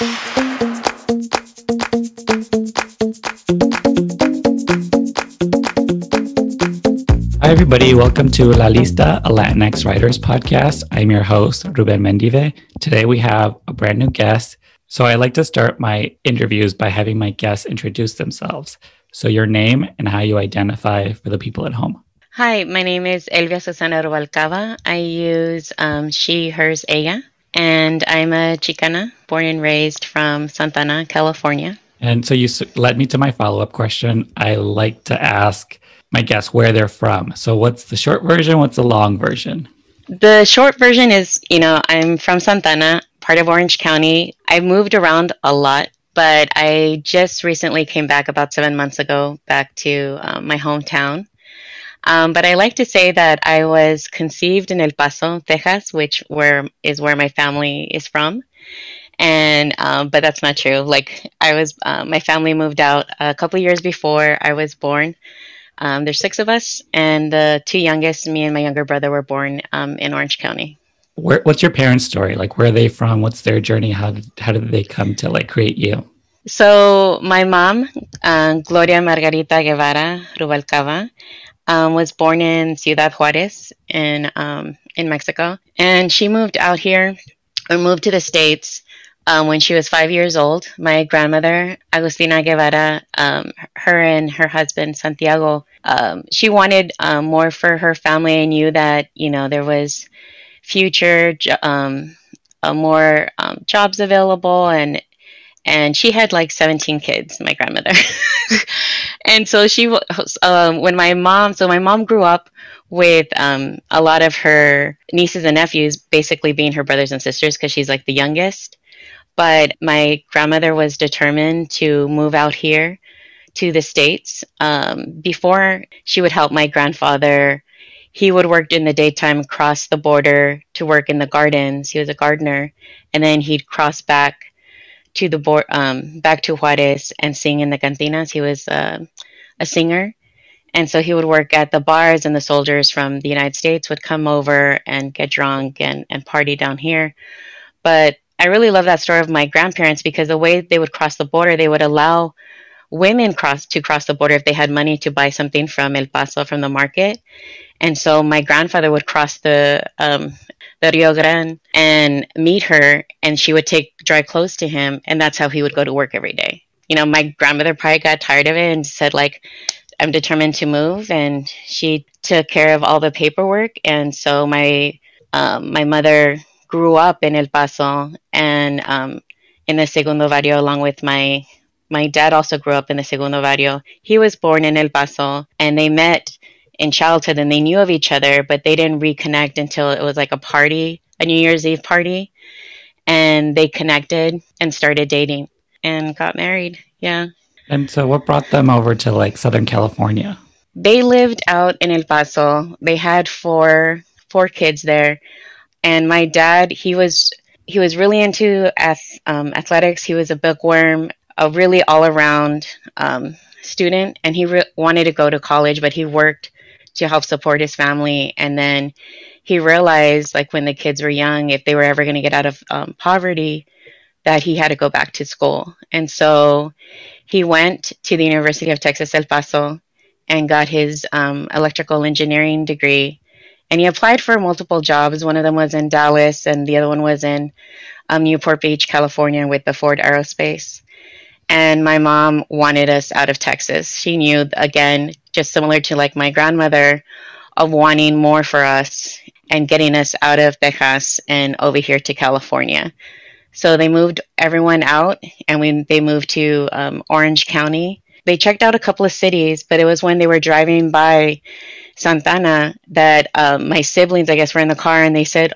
Hi, everybody. Welcome to La Lista, a Latinx Writers podcast. I'm your host, Ruben Mendive. Today we have a brand new guest. So I like to start my interviews by having my guests introduce themselves. So your name and how you identify for the people at home. Hi, my name is Elvia Susana Rubalcava. I use um, she, hers, ella, and I'm a Chicana, born and raised from Santa Ana, California. And so you led me to my follow up question. I like to ask my guests where they're from. So what's the short version? What's the long version? The short version is, you know, I'm from Santa Ana, part of Orange County. I moved around a lot, but I just recently came back about seven months ago back to um, my hometown. Um, but I like to say that I was conceived in El Paso, Texas, which where is where my family is from. And um, but that's not true. Like I was, uh, my family moved out a couple years before I was born. Um, there's six of us, and the two youngest, me and my younger brother, were born um, in Orange County. Where, what's your parents' story? Like, where are they from? What's their journey? How did, how did they come to like create you? So my mom, uh, Gloria Margarita Guevara Rubalcava, um, was born in Ciudad Juarez in um, in Mexico, and she moved out here or moved to the states um, when she was five years old. My grandmother, Agustina Guevara, um, her and her husband Santiago, um, she wanted um, more for her family and knew that you know there was future um, more jobs available and and she had like 17 kids my grandmother. And so she um, when my mom so my mom grew up with um, a lot of her nieces and nephews basically being her brothers and sisters because she's like the youngest. But my grandmother was determined to move out here to the states. Um, before she would help my grandfather he would work in the daytime cross the border to work in the gardens. He was a gardener. And then he'd cross back to the board, um, back to Juarez and sing in the cantinas. He was uh, a singer. And so he would work at the bars, and the soldiers from the United States would come over and get drunk and, and party down here. But I really love that story of my grandparents because the way they would cross the border, they would allow women cross to cross the border if they had money to buy something from El Paso from the market. And so my grandfather would cross the um, the Rio Grande and meet her, and she would take dry clothes to him, and that's how he would go to work every day. You know, my grandmother probably got tired of it and said, like, I'm determined to move, and she took care of all the paperwork, and so my um, my mother grew up in El Paso and um, in the Segundo Barrio, along with my my dad also grew up in the Segundo Barrio. He was born in El Paso, and they met in childhood and they knew of each other, but they didn't reconnect until it was like a party, a New Year's Eve party. And they connected and started dating and got married. Yeah. And so, what brought them over to like Southern California? They lived out in El Paso. They had four four kids there, and my dad he was he was really into ath- um, athletics. He was a bookworm, a really all around um, student, and he re- wanted to go to college, but he worked to help support his family. And then he realized, like when the kids were young, if they were ever going to get out of um, poverty, that he had to go back to school. And so he went to the University of Texas El Paso and got his um, electrical engineering degree. And he applied for multiple jobs. One of them was in Dallas, and the other one was in um, Newport Beach, California, with the Ford Aerospace. And my mom wanted us out of Texas. She knew, again, just similar to like my grandmother, of wanting more for us and getting us out of Texas and over here to California. So they moved everyone out, and we they moved to um, Orange County. They checked out a couple of cities, but it was when they were driving by Santa Ana that um, my siblings, I guess, were in the car, and they said,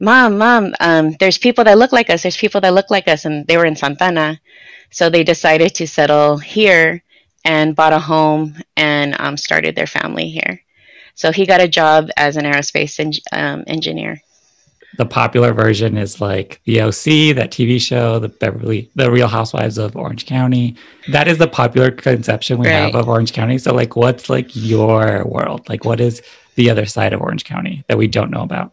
"Mom, mom, um, there's people that look like us. There's people that look like us," and they were in Santa Ana. So they decided to settle here and bought a home and um, started their family here. So he got a job as an aerospace en- um, engineer. The popular version is like the OC, that TV show, the Beverly, the Real Housewives of Orange County. That is the popular conception we right. have of Orange County. So, like, what's like your world? Like, what is the other side of Orange County that we don't know about?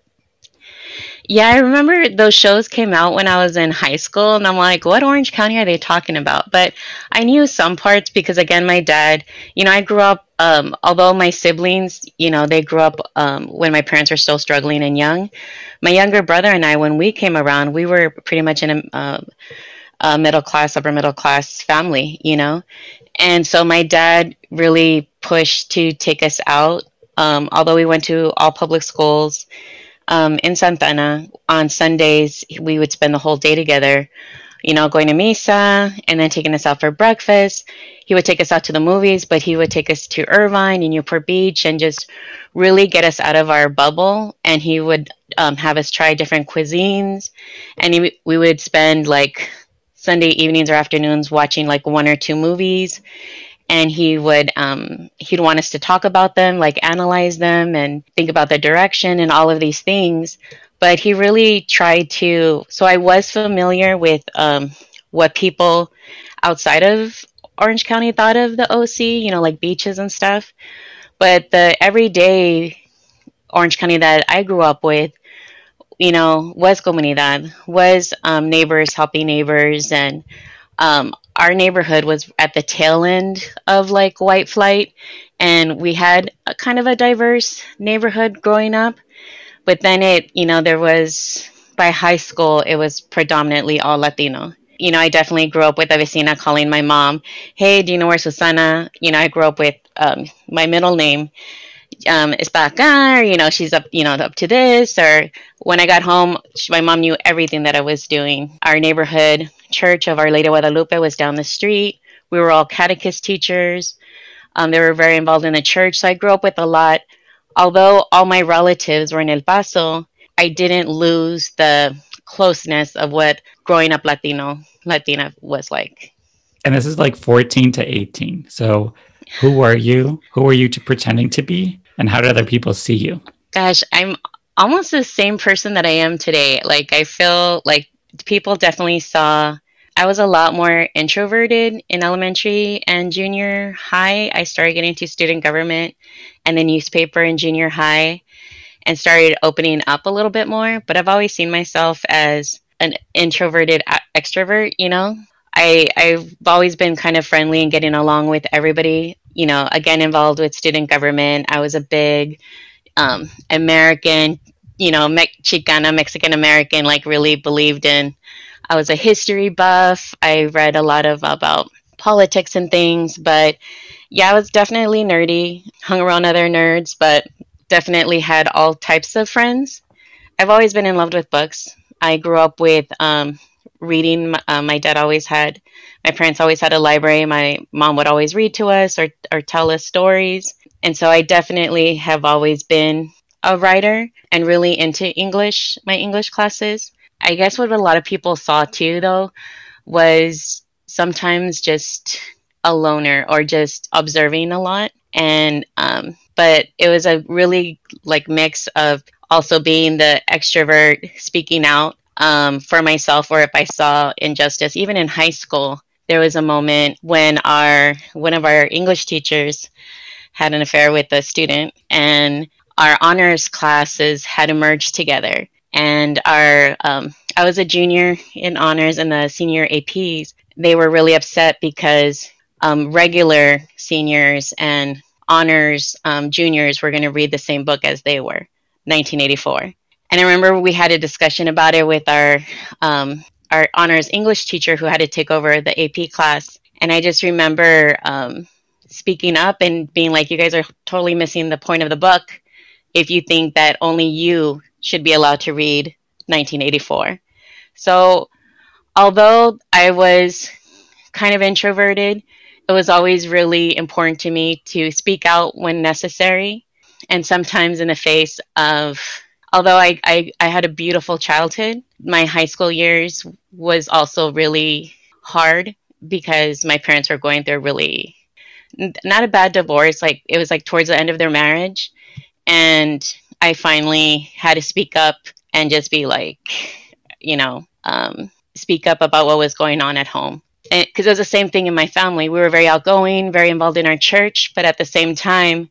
Yeah, I remember those shows came out when I was in high school, and I'm like, what Orange County are they talking about? But I knew some parts because, again, my dad, you know, I grew up, um, although my siblings, you know, they grew up um, when my parents were still struggling and young. My younger brother and I, when we came around, we were pretty much in a, uh, a middle class, upper middle class family, you know? And so my dad really pushed to take us out. Um, although we went to all public schools, um, in Santa Ana. On Sundays, we would spend the whole day together, you know, going to misa and then taking us out for breakfast. He would take us out to the movies, but he would take us to Irvine and Newport Beach and just really get us out of our bubble. And he would um, have us try different cuisines. And he, we would spend like Sunday evenings or afternoons watching like one or two movies and he would um, he'd want us to talk about them like analyze them and think about the direction and all of these things. But he really tried to so i was familiar with um, what people outside of orange county thought of the oc you know like beaches and stuff. But the everyday orange county that i grew up with you know was comunidad was um, neighbors helping neighbors and um, our neighborhood was at the tail end of like white flight and we had a kind of a diverse neighborhood growing up but then it you know there was by high school it was predominantly all latino you know i definitely grew up with a vecina calling my mom hey do you know where susana you know i grew up with um, my middle name um, está acá, or, you know, she's up, you know, up to this. Or when I got home, she, my mom knew everything that I was doing. Our neighborhood church of Our Lady of Guadalupe was down the street. We were all catechist teachers. Um, they were very involved in the church. So I grew up with a lot. Although all my relatives were in El Paso, I didn't lose the closeness of what growing up Latino Latina was like. And this is like 14 to 18. So who were you? Who were you to pretending to be? And how did other people see you? Gosh, I'm almost the same person that I am today. Like I feel like people definitely saw I was a lot more introverted in elementary and junior high. I started getting into student government and the newspaper in junior high and started opening up a little bit more. But I've always seen myself as an introverted extrovert, you know. I, I've always been kind of friendly and getting along with everybody, you know, again, involved with student government. I was a big um, American, you know, Me- Chicana, Mexican American, like really believed in I was a history buff. I read a lot of about politics and things, but yeah, I was definitely nerdy, hung around other nerds, but definitely had all types of friends. I've always been in love with books. I grew up with um, reading. Uh, my dad always had, my parents always had a library. My mom would always read to us or, or tell us stories. And so I definitely have always been a writer and really into English, my English classes. I guess what a lot of people saw too, though, was sometimes just a loner or just observing a lot. And, um, but it was a really like mix of also being the extrovert, speaking out um, for myself, or if I saw injustice, even in high school, there was a moment when our one of our English teachers had an affair with a student, and our honors classes had emerged together and our um, I was a junior in honors and the senior APs. They were really upset because um, regular seniors and honors um, juniors were going to read the same book as they were, 1984. And I remember we had a discussion about it with our um, our honors English teacher who had to take over the AP class. And I just remember um, speaking up and being like, "You guys are totally missing the point of the book if you think that only you should be allowed to read 1984. So, although I was kind of introverted, it was always really important to me to speak out when necessary and sometimes in the face of although I, I, I, had a beautiful childhood my high school years was also really hard because my parents were going through really not a bad divorce like it was like towards the end of their marriage and I finally had to speak up and just be like, you know, um, speak up about what was going on at home. Because it was the same thing in my family. We were very outgoing, very involved in our church, but at the same time,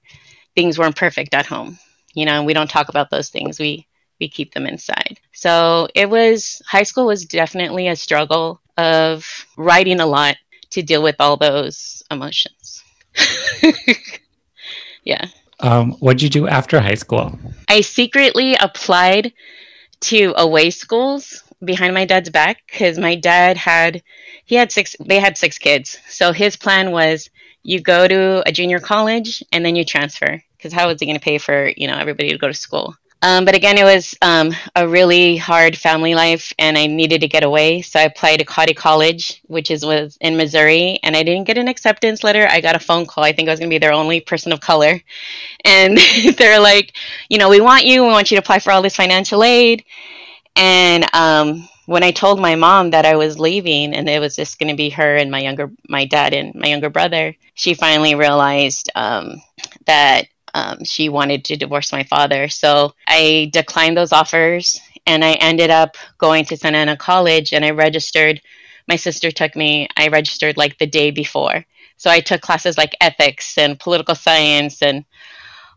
things weren't perfect at home. You know, and we don't talk about those things. We we keep them inside. So it was high school was definitely a struggle of writing a lot to deal with all those emotions. yeah. Um, what'd you do after high school? I secretly applied to away schools behind my dad's back because my dad had he had six they had six kids so his plan was you go to a junior college and then you transfer because how was he going to pay for you know everybody to go to school um, but again it was um, a really hard family life and i needed to get away. So i applied to Cottey college which is was in missouri and i didn't get an acceptance letter. I got a phone call. I think i was going to be their only person of color. And they're like you know we want you. We want you to apply for all this financial aid. And um, when I told my mom that I was leaving and it was just going to be her and my younger, my dad and my younger brother, she finally realized um, that um, she wanted to divorce my father. So I declined those offers and I ended up going to Santa Ana College and I registered. My sister took me, I registered like the day before. So I took classes like ethics and political science and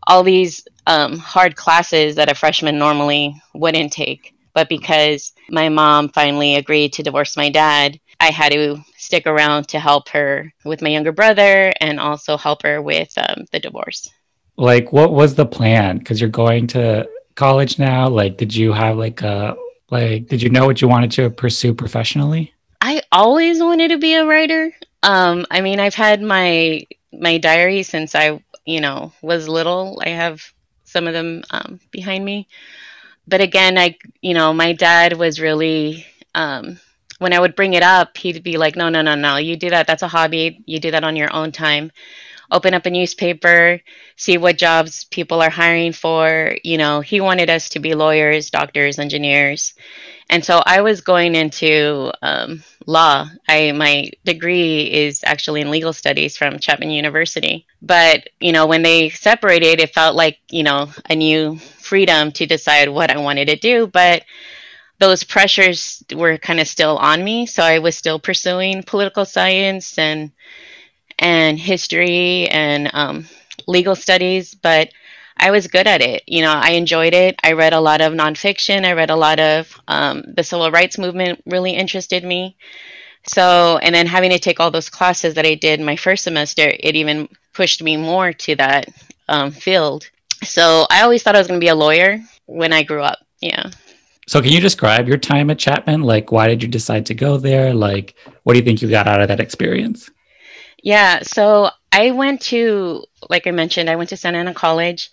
all these um, hard classes that a freshman normally wouldn't take. But because my mom finally agreed to divorce my dad, I had to stick around to help her with my younger brother and also help her with um, the divorce. Like, what was the plan? Because you're going to college now. Like, did you have like a like? Did you know what you wanted to pursue professionally? I always wanted to be a writer. Um, I mean, I've had my my diary since I, you know, was little. I have some of them um, behind me but again, I, you know, my dad was really, um, when I would bring it up, he'd be like, no, no, no, no, you do that. That's a hobby. You do that on your own time. Open up a newspaper, see what jobs people are hiring for. You know, he wanted us to be lawyers, doctors, engineers. And so I was going into um, law. I my degree is actually in legal studies from Chapman University. But you know, when they separated, it felt like you know a new freedom to decide what I wanted to do. But those pressures were kind of still on me, so I was still pursuing political science and and history and um, legal studies, but I was good at it. You know, I enjoyed it. I read a lot of nonfiction. I read a lot of um, the civil rights movement. Really interested me. So, and then having to take all those classes that I did my first semester, it even pushed me more to that um, field. So, I always thought I was going to be a lawyer when I grew up. Yeah. So, can you describe your time at Chapman? Like, why did you decide to go there? Like, what do you think you got out of that experience? Yeah. So, I went to, like I mentioned, I went to Santa Ana College,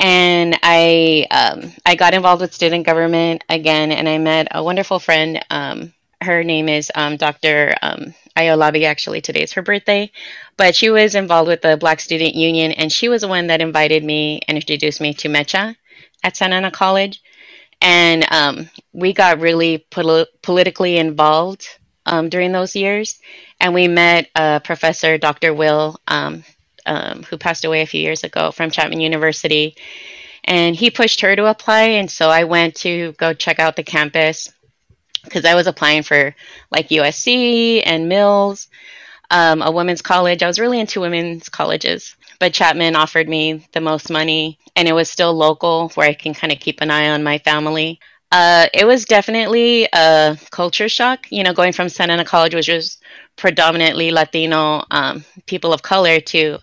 and I um, I got involved with student government again, and I met a wonderful friend. Um, her name is um, Dr. Um, Ayolabi. Actually, today is her birthday, but she was involved with the Black Student Union, and she was the one that invited me and introduced me to Mecha at Santa Ana College, and um, we got really pol- politically involved um, during those years. And we met uh, Professor Dr. Will, um, um, who passed away a few years ago from Chapman University. And he pushed her to apply. And so I went to go check out the campus because I was applying for like USC and Mills, um, a women's college. I was really into women's colleges, but Chapman offered me the most money and it was still local where I can kind of keep an eye on my family. Uh, it was definitely a culture shock, you know, going from Santa Ana College, which was predominantly Latino um, people of color, to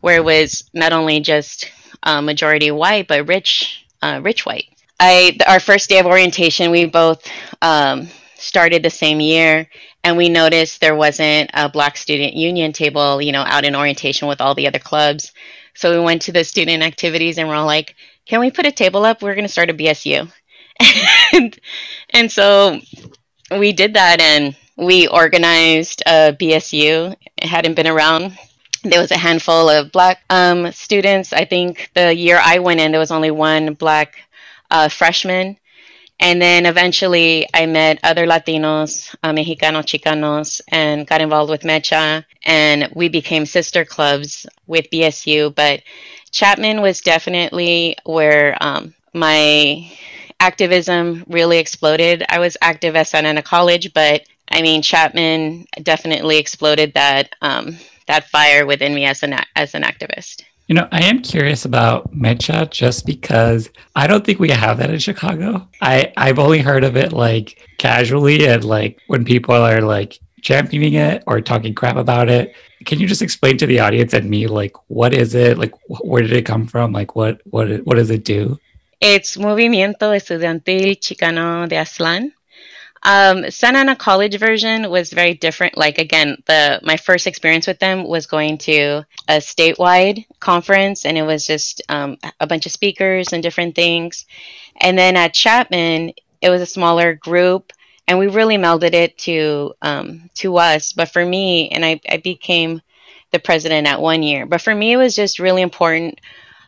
where it was not only just uh, majority white, but rich, uh, rich white. I, our first day of orientation, we both um, started the same year, and we noticed there wasn't a Black Student Union table, you know, out in orientation with all the other clubs. So we went to the student activities, and we're all like, "Can we put a table up? We're going to start a BSU." and, and so we did that and we organized a BSU. It hadn't been around. There was a handful of black um, students. I think the year I went in, there was only one black uh, freshman. And then eventually I met other Latinos, uh, Mexicanos, Chicanos, and got involved with Mecha. And we became sister clubs with BSU. But Chapman was definitely where um, my activism really exploded. I was active at Santa Ana College, but I mean Chapman definitely exploded that um, that fire within me as an as an activist. You know, I am curious about Mecha just because I don't think we have that in Chicago. I, I've only heard of it like casually and like when people are like championing it or talking crap about it. Can you just explain to the audience and me like what is it? Like where did it come from? Like what what what does it do? It's Movimiento Estudiantil Chicano de Aztlán. Um, Santa Ana College version was very different. Like again, the my first experience with them was going to a statewide conference, and it was just um, a bunch of speakers and different things. And then at Chapman, it was a smaller group, and we really melded it to um, to us. But for me, and I, I became the president at one year. But for me, it was just really important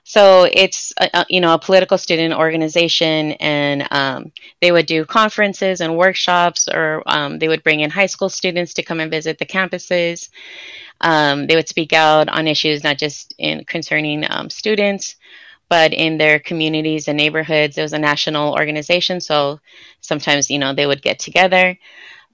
so it's a, you know a political student organization, and um, they would do conferences and workshops, or um, they would bring in high school students to come and visit the campuses. Um, they would speak out on issues not just in concerning um, students, but in their communities and neighborhoods. It was a national organization, so sometimes you know they would get together.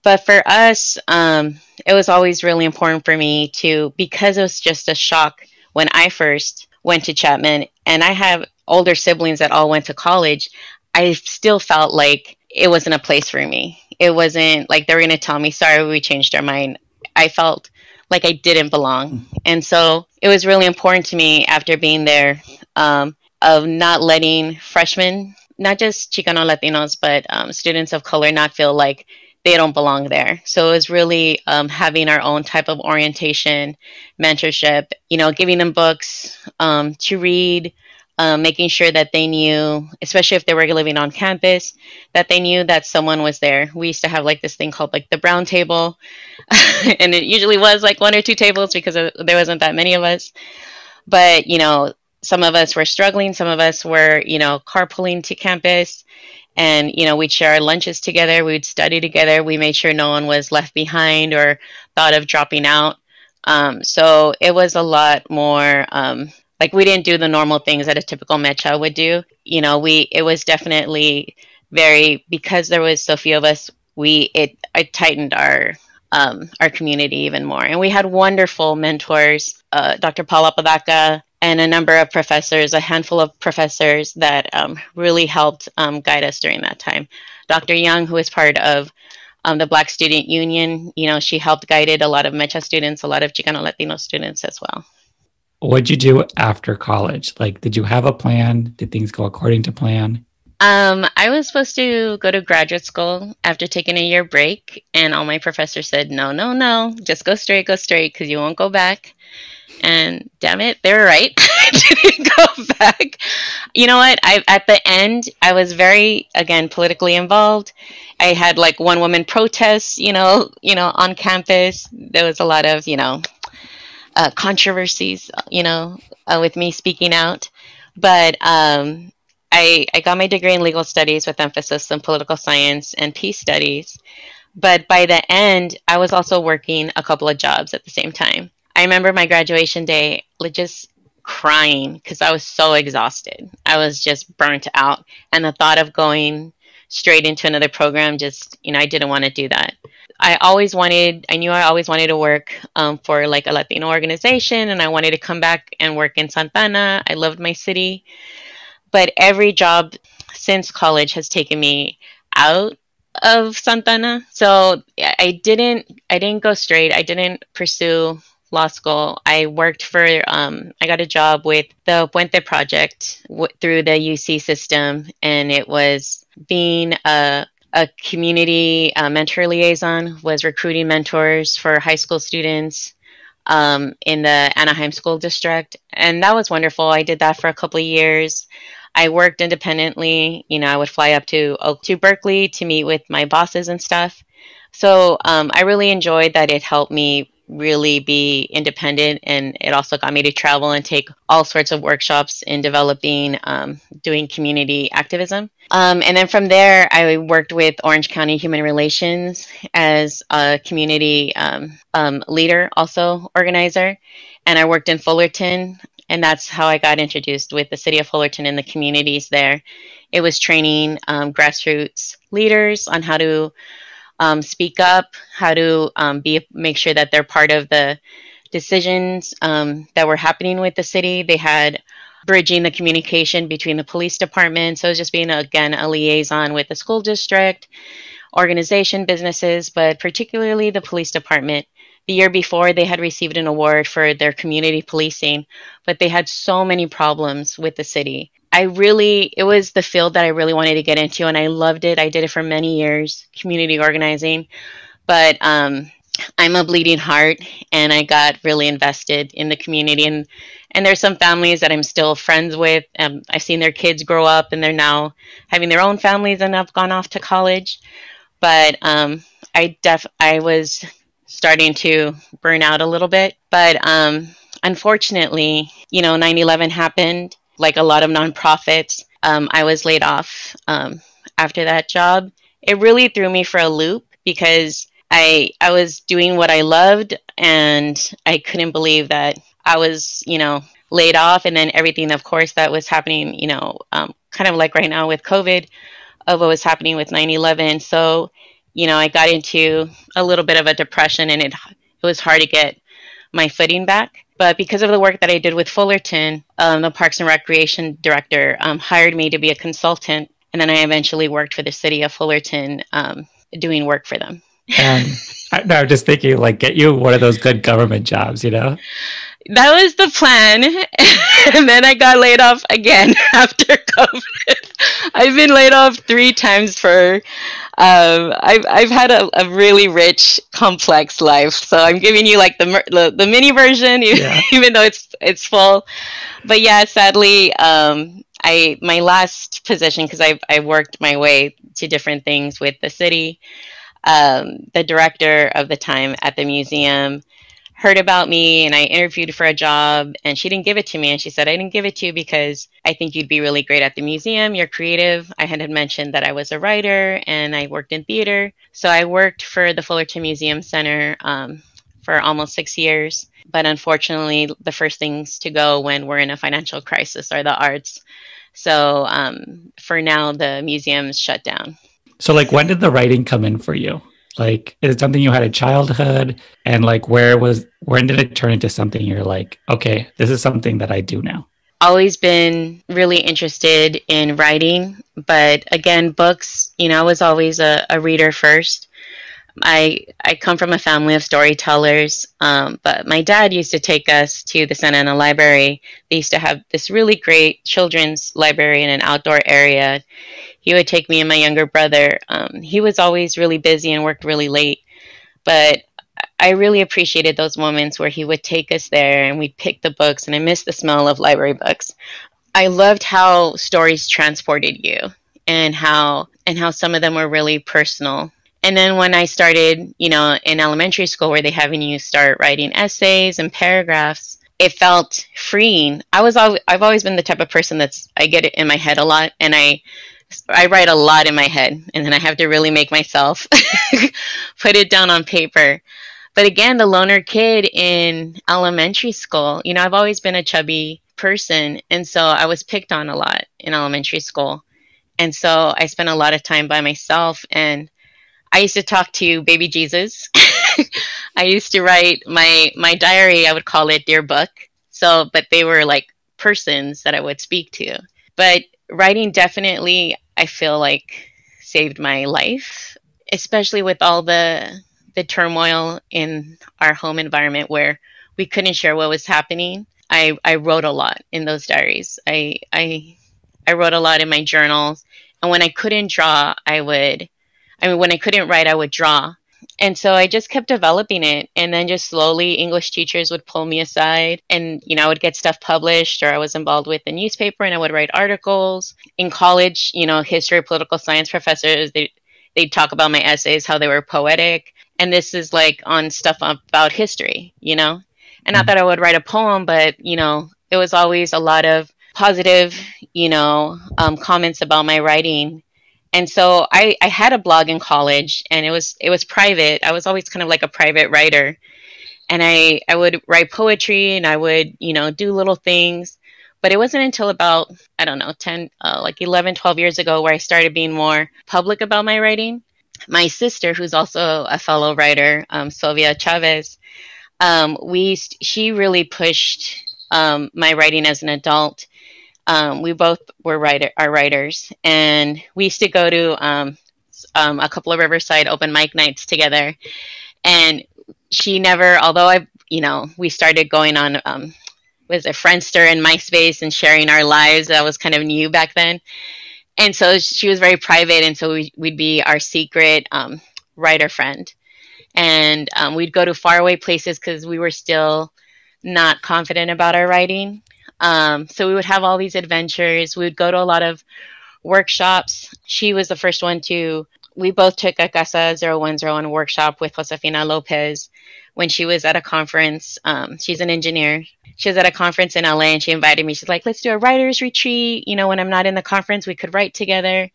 But for us, um, it was always really important for me to because it was just a shock when I first went to Chapman, and I have older siblings that all went to college, I still felt like it wasn't a place for me. It wasn't like they were going to tell me, sorry, we changed our mind. I felt like I didn't belong. And so it was really important to me after being there um, of not letting freshmen, not just Chicano Latinos, but um, students of color not feel like they don't belong there. So it was really um, having our own type of orientation, mentorship, you know, giving them books um, to read, um, making sure that they knew, especially if they were living on campus, that they knew that someone was there. We used to have like this thing called like the brown table, and it usually was like one or two tables because there wasn't that many of us. But, you know, some of us were struggling, some of us were, you know, carpooling to campus and you know we'd share our lunches together we'd study together we made sure no one was left behind or thought of dropping out. Um, so it was a lot more um, like we didn't do the normal things that a typical mecha would do. You know we it was definitely very because there was so few of us we it, it tightened our um, our community even more. And we had wonderful mentors uh, dr paula Apodaca and a number of professors, a handful of professors that um, really helped um, guide us during that time. Dr. Young, who is part of um, the Black Student Union, you know, she helped guided a lot of Mecha students, a lot of Chicano Latino students as well. What'd you do after college? Like, did you have a plan? Did things go according to plan? Um, I was supposed to go to graduate school after taking a year break, and all my professors said, no, no, no, just go straight, go straight, because you won't go back. And damn it, they were right. Didn't go back. You know what? I at the end, I was very again politically involved. I had like one woman protests, you know, you know, on campus. There was a lot of, you know, uh, controversies, you know, uh, with me speaking out. But um, I, I got my degree in legal studies with emphasis in political science and peace studies. But by the end, I was also working a couple of jobs at the same time. I remember my graduation day, just crying because I was so exhausted. I was just burnt out. And the thought of going straight into another program just, you know, I didn't want to do that. I always wanted, I knew I always wanted to work um, for like a Latino organization and I wanted to come back and work in Santa Ana. I loved my city. But every job since college has taken me out of Santa Ana. So I didn't, I didn't go straight. I didn't pursue law school, I worked for, um, I got a job with the Puente Project w- through the UC system, and it was being a, a community uh, mentor liaison, was recruiting mentors for high school students um, in the Anaheim School District, and that was wonderful. I did that for a couple of years. I worked independently. You know, I would fly up to to Berkeley to meet with my bosses and stuff. So um, I really enjoyed that. It helped me really be independent and it also got me to travel and take all sorts of workshops in developing um, doing community activism. Um, and then from there i worked with orange county human relations as a community um, um leader also organizer. And i worked in fullerton and that's how i got introduced with the city of fullerton and the communities there. It was training um, grassroots leaders on how to um, speak up, how to um, be make sure that they're part of the decisions um, that were happening with the city. They had bridging the communication between the police department. So it was just being, again, a liaison with the school district, organization, businesses, but particularly the police department. The year before, they had received an award for their community policing, but they had so many problems with the city. I really, it was the field that I really wanted to get into, and I loved it. I did it for many years, community organizing. But um, I'm a bleeding heart, and I got really invested in the community. And and there's some families that I'm still friends with. Um, I've seen their kids grow up, and they're now having their own families and have gone off to college. But um, I def I was starting to burn out a little bit. But um, unfortunately, you know, 9/11 happened. Like a lot of nonprofits, um, I was laid off um, after that job. It really threw me for a loop because I I was doing what I loved, and I couldn't believe that I was, you know, laid off, and then everything, of course, that was happening, you know, um, kind of like right now with COVID, of what was happening with 9/11. So, you know, I got into a little bit of a depression, and it it was hard to get my footing back. But because of the work that I did with Fullerton, um, the Parks and Recreation director um, hired me to be a consultant, and then I eventually worked for the city of Fullerton, um, doing work for them. And I, no, I'm just thinking, like, get you one of those good government jobs, you know? That was the plan. and then I got laid off again after COVID. I've been laid off three times for. Um, I've I've had a, a really rich, complex life. So I'm giving you like the the, the mini version, yeah. even though it's it's full. But yeah, sadly, um, I my last position because I I worked my way to different things with the city um, the director of the time at the museum heard about me and I interviewed for a job and she didn't give it to me. And she said, I didn't give it to you because I think you'd be really great at the museum. You're creative. I had mentioned that I was a writer and I worked in theater. So I worked for the Fullerton Museum Center um, for almost six years. But unfortunately, the first things to go when we're in a financial crisis are the arts. So um, for now, the museum's shut down. So, like, when did the writing come in for you? Like, is it something you had in childhood? And like, where was, when did it turn into something you're like, okay, this is something that I do now? Always been really interested in writing, but again, books, you know, I was always a, a reader first. I I come from a family of storytellers, um, but my dad used to take us to the Santa Ana Library. They used to have this really great children's library in an outdoor area. He would take me and my younger brother. Um, he was always really busy and worked really late, but I really appreciated those moments where he would take us there and we'd pick the books, and I miss the smell of library books. I loved how stories transported you and how and how some of them were really personal and then when I started, you know, in elementary school where they having you start writing essays and paragraphs, it felt freeing. I was always, I've always been the type of person that's I get it in my head a lot and I I write a lot in my head and then I have to really make myself put it down on paper. But again, the loner kid in elementary school, you know, I've always been a chubby person and so I was picked on a lot in elementary school. And so I spent a lot of time by myself and I used to talk to baby Jesus. I used to write my my diary. I would call it dear book. So, but they were like persons that I would speak to. But writing definitely, I feel like saved my life, especially with all the the turmoil in our home environment where we couldn't share what was happening. I, I wrote a lot in those diaries. I, I I wrote a lot in my journals, and when I couldn't draw, I would I mean, when I couldn't write, I would draw. And so I just kept developing it. And then just slowly, English teachers would pull me aside and, you know, I would get stuff published or I was involved with the newspaper and I would write articles. In college, you know, history, political science professors, they, they'd talk about my essays, how they were poetic. And this is like on stuff about history, you know? And not mm-hmm. that I would write a poem, but, you know, it was always a lot of positive, you know, um, comments about my writing and so I, I had a blog in college and it was it was private. I was always kind of like a private writer. And i i would write poetry and i would you know do little things. But it wasn't until about i don't know 10 uh, like 11 12 years ago where i started being more public about my writing. My sister who's also a fellow writer um, sylvia chavez um, we she really pushed um, my writing as an adult. Um, we both were writer are writers, and we used to go to um, um, a couple of Riverside open mic nights together. And she never, although I, you know, we started going on um, was a Friendster and MySpace and sharing our lives. That was kind of new back then. And so she was very private, and so we, would be our secret um, writer friend. And um, we'd go to faraway places because we were still not confident about our writing. Um, so we would have all these adventures. We would go to a lot of workshops. She was the first one to we both took a Casa 0101 workshop with Josefina Lopez when she was at a conference. Um, she's an engineer. She was at a conference in LA and she invited me. She's like, let's do a writer's retreat. You know, when I'm not in the conference, we could write together.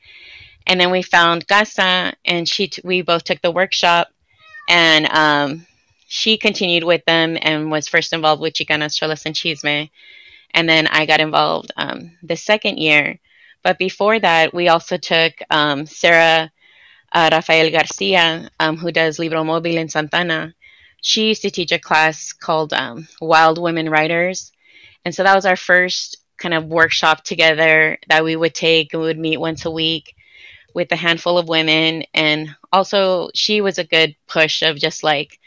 And then we found Casa and she t- we both took the workshop and um, she continued with them and was first involved with Chicanas, Cholas, and Chisme. And then I got involved um, the second year. But before that, we also took um, Sarah uh, Rafael Garcia, um, who does Libro Móvil in Santa Ana, she used to teach a class called um, Wild Women Writers. And so that was our first kind of workshop together that we would take and we would meet once a week with a handful of women. And also, she was a good push of just like,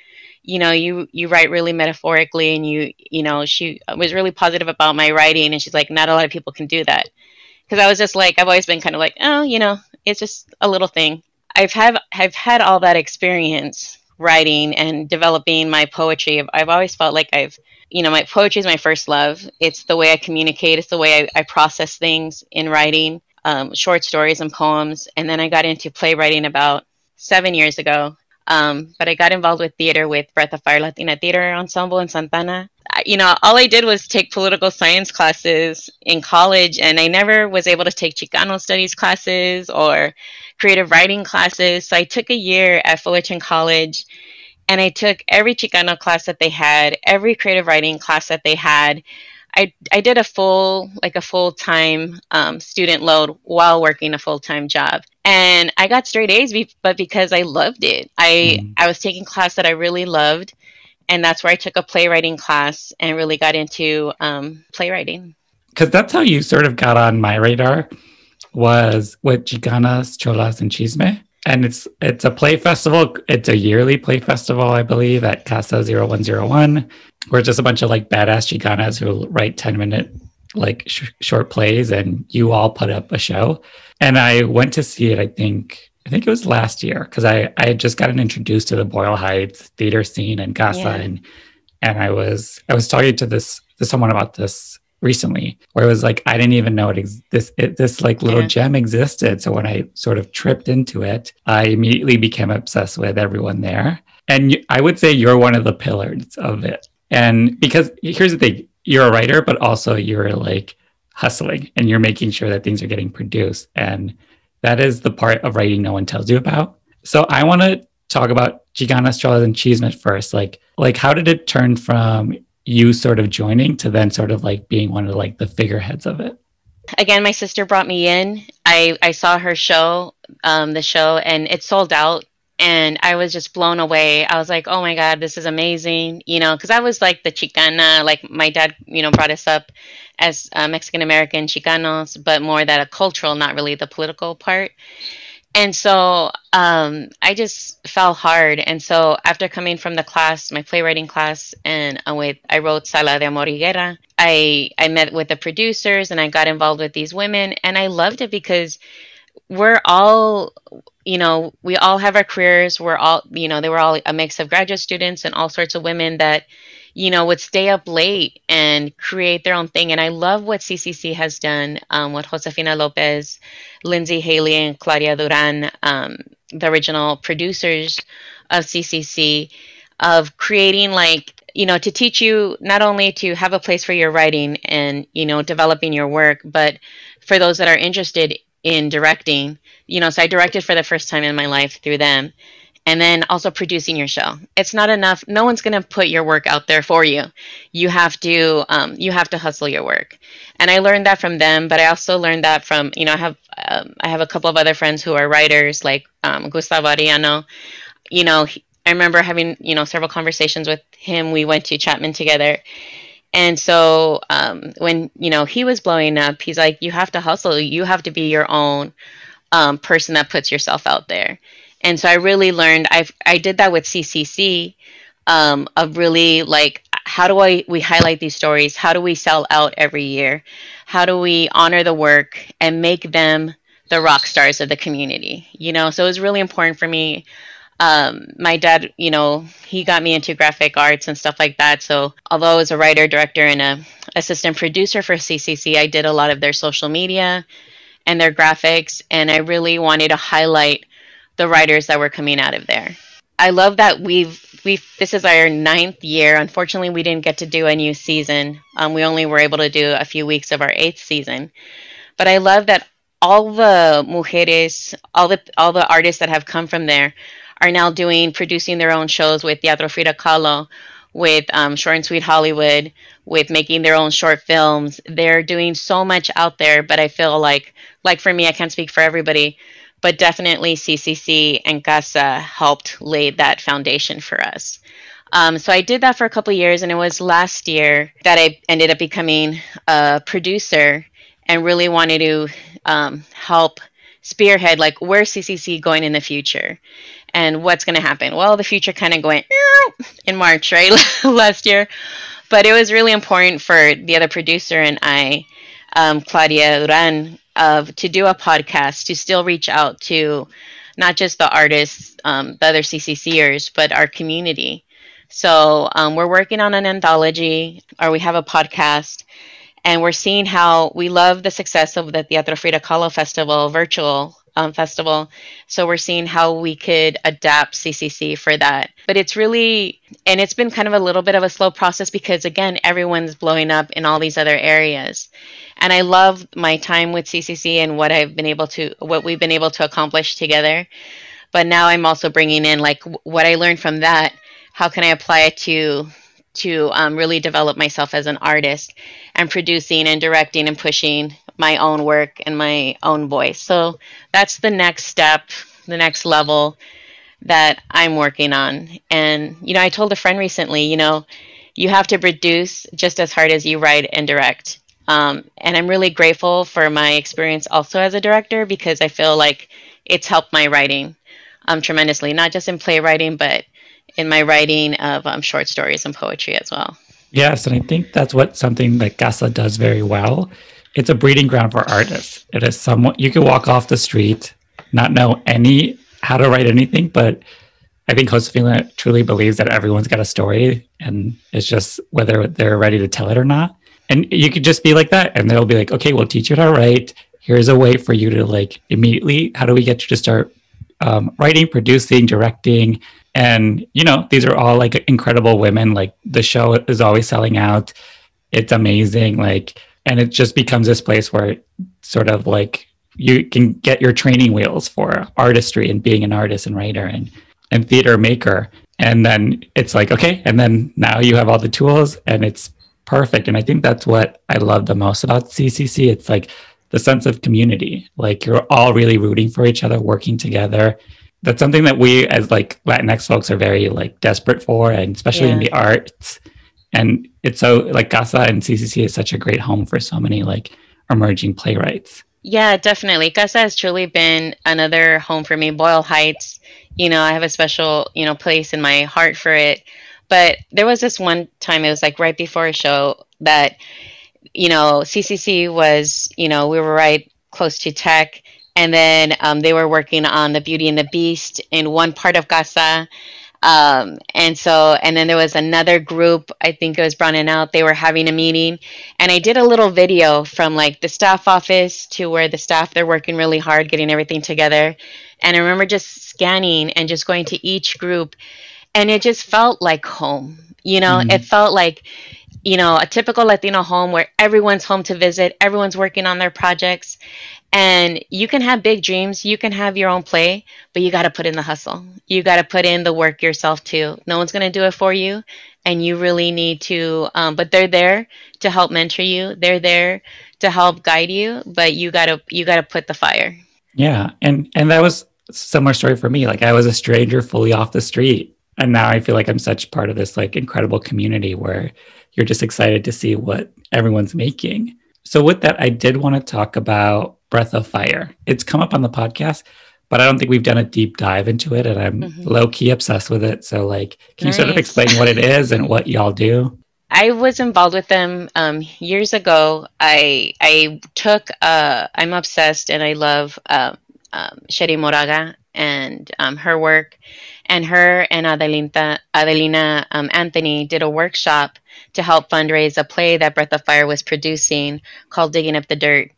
you know, you you write really metaphorically, and you you know, she was really positive about my writing, and she's like, not a lot of people can do that, because I was just like, I've always been kind of like, oh, you know, it's just a little thing, I've had I've had all that experience writing and developing my poetry. I've, I've, always felt like I've you know my poetry is my first love. It's the way I communicate. It's the way I, I process things in writing, um, short stories and poems. And then I got into playwriting about seven years ago. Um, but I got involved with theater with Breath of Fire Latina Theater Ensemble in Santa Ana. You know, all I did was take political science classes in college, and I never was able to take Chicano studies classes or creative writing classes. So I took a year at Fullerton College and I took every Chicano class that they had, every creative writing class that they had. I, I did a full, like a full time um, student load while working a full time job. And I got straight A's, but because I loved it. I, mm. I was taking class that I really loved. And that's where I took a playwriting class and really got into um, playwriting. Because that's how you sort of got on my radar was with Chicanas, Cholas, and Chisme. And it's it's a play festival. It's a yearly play festival, I believe, at Casa 0101, where it's just a bunch of like badass Chicanas who write 10 minute like sh- short plays and you all put up a show. And I went to see it, I think, I think it was last year because I, I had just gotten introduced to the Boyle Heights theater scene in Casa yeah. and and I was I was talking to this to someone about this recently where it was like I didn't even know it ex- this it, this like little yeah. gem existed. So when I sort of tripped into it, I immediately became obsessed with everyone there. And i would say you're one of the pillars of it. And because here's the thing, you're a writer, but also you're like hustling and you're making sure that things are getting produced. And that is the part of writing no one tells you about. So I want to talk about Chicanas, Cholas, and Chisme first. Like, like how did it turn from you sort of joining to then sort of like being one of like the figureheads of it? Again, my sister brought me in. I, I saw her show, um, the show, and it sold out. And I was just blown away. I was like, oh my God, this is amazing. You know, because I was like the Chicana, like my dad, you know, brought us up as uh, Mexican American Chicanos, but more that a cultural, not really the political part and so um, I just fell hard. And so after coming from the class, my playwriting class, and uh, with I wrote Sala de Amor y Guerra, I I met with the producers and I got involved with these women, and I loved it because we're all you know we all have our careers we're all you know they were all a mix of graduate students and all sorts of women that you know, would stay up late and create their own thing. And I love what CCC has done, um, what Josefina Lopez, Lindsay Haley, and Claudia Duran, um, the original producers of CCC, of creating like, you know, to teach you not only to have a place for your writing and, you know, developing your work, but for those that are interested in directing, you know, so I directed for the first time in my life through them and then also producing your show. It's not enough. No one's going to put your work out there for you. You have to um, you have to hustle your work. And I learned that from them, but I also learned that from you know I have um, I have a couple of other friends who are writers like um, Gustavo Arellano. You know, he, I remember having, you know, several conversations with him. We went to Chapman together. And so um, when, you know, he was blowing up, he's like, you have to hustle. You have to be your own um, person that puts yourself out there. And so I really learned, I I did that with CCC um, of really like, how do I, we highlight these stories? How do we sell out every year? How do we honor the work and make them the rock stars of the community? You know, so it was really important for me um, my dad, you know, he got me into graphic arts and stuff like that. So although I was a writer, director, and a assistant producer for CCC, I did a lot of their social media and their graphics, and I really wanted to highlight the writers that were coming out of there. I love that we've we this is our ninth year. Unfortunately, we didn't get to do a new season. Um, we only were able to do a few weeks of our eighth season. But I love that all the mujeres, all the all the artists that have come from there are now doing producing their own shows with Teatro Frida Kahlo, with um, Short and Sweet Hollywood, with making their own short films. They're doing so much out there, but I feel like, like for me, I can't speak for everybody, but definitely CCC and Casa helped lay that foundation for us. Um, so I did that for a couple years, and it was last year that I ended up becoming a producer and really wanted to um, help spearhead like where's CCC going in the future and what's going to happen. Well, the future kind of went in March, right, last year. But it was really important for the other producer and I, um, Claudia Duran, of to do a podcast to still reach out to not just the artists, um, the other CCCers, but our community. So um, we're working on an anthology, or we have a podcast, and we're seeing how we love the success of the Teatro Frida Kahlo Festival virtual um, festival. So we're seeing how we could adapt CCC for that. But it's really, and it's been kind of a little bit of a slow process because, again, everyone's blowing up in all these other areas. And I love my time with CCC and what I've been able to, what we've been able to accomplish together. But now I'm also bringing in like what I learned from that. How can I apply it to to um, really develop myself as an artist and producing and directing and pushing my own work and my own voice. So that's the next step, the next level that I'm working on. And, you know, I told a friend recently, you know, you have to produce just as hard as you write and direct. Um, and I'm really grateful for my experience also as a director because I feel like it's helped my writing um, tremendously, not just in playwriting, but in my writing of um, short stories and poetry as well. Yes, and I think that's what something that Casa does very well. It's a breeding ground for artists. It is somewhat you can walk off the street, not know any how to write anything, but I think Josefina truly believes that everyone's got a story, and it's just whether they're ready to tell it or not. And you could just be like that, and they'll be like, "Okay, we'll teach you how to write. Here's a way for you to like immediately. How do we get you to start um, writing, producing, directing, and, you know, these are all like incredible women. Like the show is always selling out. It's amazing. Like, and it just becomes this place where sort of like you can get your training wheels for artistry and being an artist and writer and, and theater maker. And then it's like, okay. And then now you have all the tools and it's perfect. And I think that's what I love the most about CCC. It's like the sense of community. Like you're all really rooting for each other, working together that's something that we as like Latinx folks are very like desperate for, and especially yeah. in the arts. And it's so like Casa and CCC is such a great home for so many like emerging playwrights. Yeah, definitely. Casa has truly been another home for me. Boyle Heights, you know, I have a special, you know, place in my heart for it. But there was this one time, it was like right before a show that, you know, CCC was, you know, we were right close to tech and then um, they were working on the Beauty and the Beast in one part of Casa. Um, and so, and then there was another group, I think it was Brown and Out, they were having a meeting. And I did a little video from like the staff office to where the staff, they're working really hard getting everything together. And I remember just scanning and just going to each group. And it just felt like home. You know, mm-hmm. it felt like, you know, a typical Latino home where everyone's home to visit, everyone's working on their projects. And you can have big dreams, you can have your own play, but you got to put in the hustle. You got to put in the work yourself too. No one's going to do it for you. And you really need to, um, but they're there to help mentor you. They're there to help guide you, but you got to, you got to put the fire. Yeah. And, and that was similar story for me. Like I was a stranger fully off the street and now I feel like I'm such part of this like incredible community where you're just excited to see what everyone's making. So with that, I did want to talk about Breath of Fire. It's come up on the podcast, but I don't think we've done a deep dive into it, and I'm mm-hmm. low key obsessed with it. So like, can nice. you sort of explain what it is and what y'all do? I was involved with them um, years ago. I I took. Uh, I'm obsessed and I love uh, um, Cherríe Moraga and um, her work. And her and Adelina, Adelina um, Anthony did a workshop to help fundraise a play that Breath of Fire was producing called Digging Up the Dirt.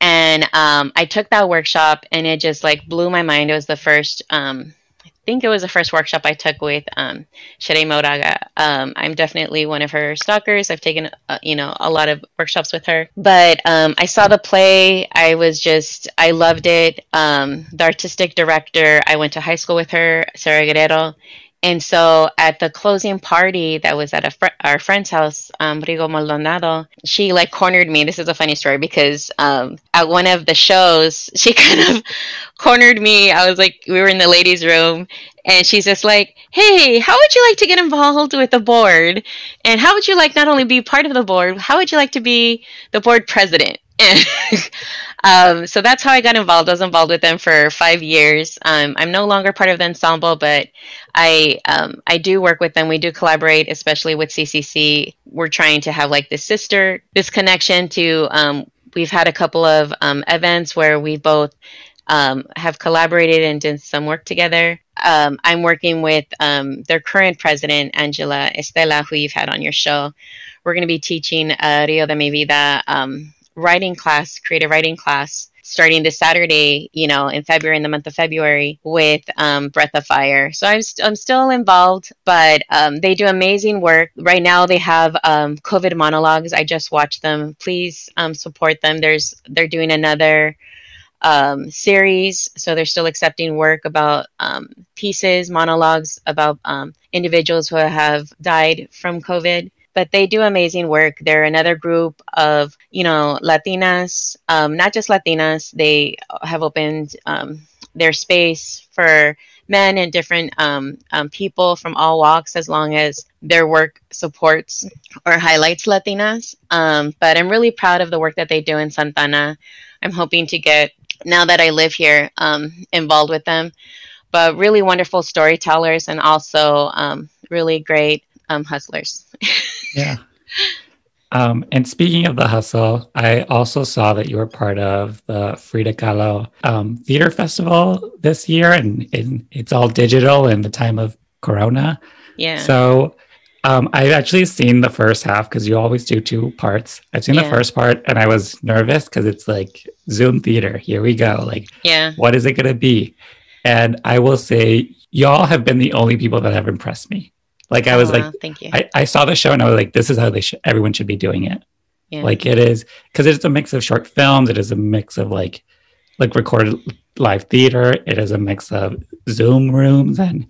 And um, I took that workshop and it just like blew my mind. It was the first um, I think it was the first workshop I took with um, Cherríe Moraga. Um, I'm definitely one of her stalkers. I've taken, uh, you know, a lot of workshops with her. But um, I saw the play. I was just, I loved it. Um, the artistic director, I went to high school with her, Sarah Guerrero. And so at the closing party that was at fr- our friend's house, um, Rigo Maldonado, she like cornered me. This is a funny story because um, at one of the shows, she kind of cornered me. I was like, we were in the ladies' room, and she's just like, "Hey, how would you like to get involved with the board? And how would you like not only be part of the board, how would you like to be the board president?" um, so that's how I got involved. I was involved with them for five years. Um, I'm no longer part of the ensemble, but I um, I do work with them. We do collaborate, especially with CCC. We're trying to have like this sister, this connection to. Um, we've had a couple of um, events where we both um, have collaborated and done some work together. I'm working with their current president, Angela Estela, who you've had on your show. We're going to be teaching a Rio de Mi Vida writing class, creative writing class, starting this Saturday, you know, in February, in the month of February, with um, Breath of Fire. So I'm, st- I'm still involved, but um, they do amazing work. Right now, they have um, COVID monologues. I just watched them. Please um, support them. There's they're doing another um, series, so they're still accepting work about um, pieces, monologues about individuals who have died from COVID but they do amazing work. They're another group of, you know, Latinas, um, not just Latinas. They have opened um, their space for men and different um, um people from all walks as long as their work supports or highlights Latinas. Um, but I'm really proud of the work that they do in Santa Ana. I'm hoping to get, now that I live here, um, involved with them. But really wonderful storytellers and also really great hustlers. yeah. Um, and speaking of the hustle, I also saw that you were part of the Frida Kahlo um, Theater Festival this year, and, and, it's all digital in the time of Corona. Yeah. So um, I've actually seen the first half because you always do two parts. I've seen yeah. the first part, and I was nervous because it's like Zoom theater. Here we go. Like, yeah, what is it going to be? And I will say, y'all have been the only people that have impressed me. Like I was oh, like, uh-huh. thank you. I, I saw the show and I was like, this is how they should, everyone should be doing it. Yeah. Like it is, because it's a mix of short films. It is a mix of like, like recorded live theater. It is a mix of Zoom rooms and,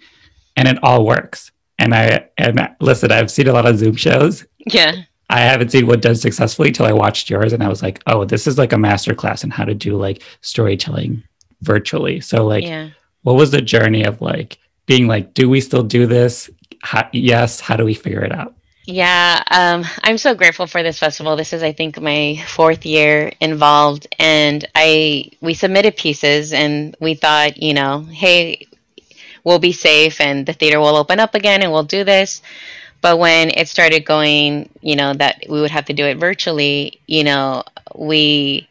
and it all works. And I, and listen, I've seen a lot of Zoom shows. Yeah. I haven't seen what does successfully till I watched yours and I was like, oh, this is like a master class in how to do like storytelling virtually. So like, yeah. what was the journey of like being like, do we still do this? How, yes, how do we figure it out? Yeah, um, I'm so grateful for this festival. This is, I think, my fourth year involved, and I we submitted pieces, and we thought, you know, hey, we'll be safe, and the theater will open up again, and we'll do this. But when it started going, you know, that we would have to do it virtually, you know, we